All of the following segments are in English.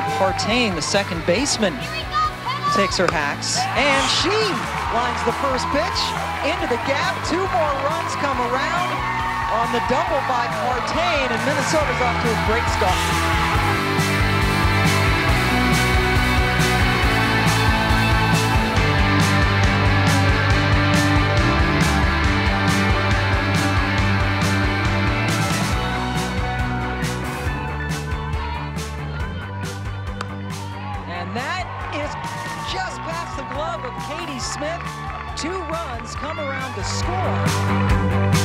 Partain, the second baseman, takes her hacks, and she lines the first pitch into the gap. Two more runs come around on the double by Partain, and Minnesota's off to a great start. Is just past the glove of Katie Smith. Two runs come around to score.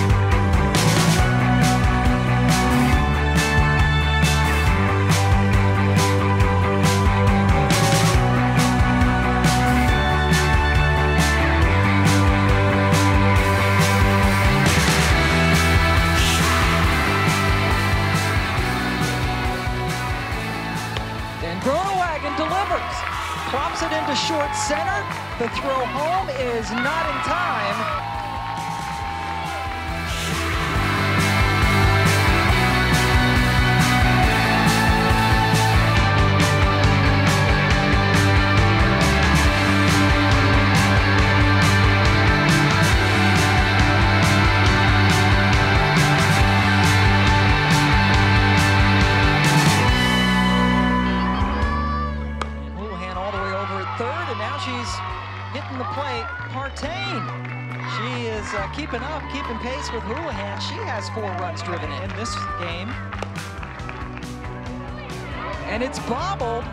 Delivers. Plops it into short center. The throw home is not in time. Third, and now she's hitting the plate. Partain. She is uh, keeping up, keeping pace with Houlihan. She has four runs driven in this game. And it's bobbled.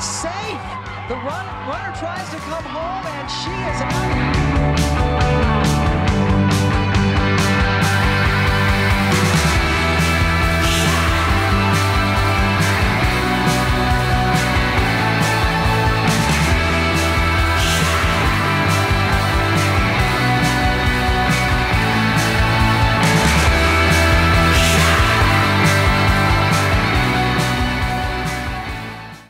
Safe. The run, runner tries to come home, and she is out.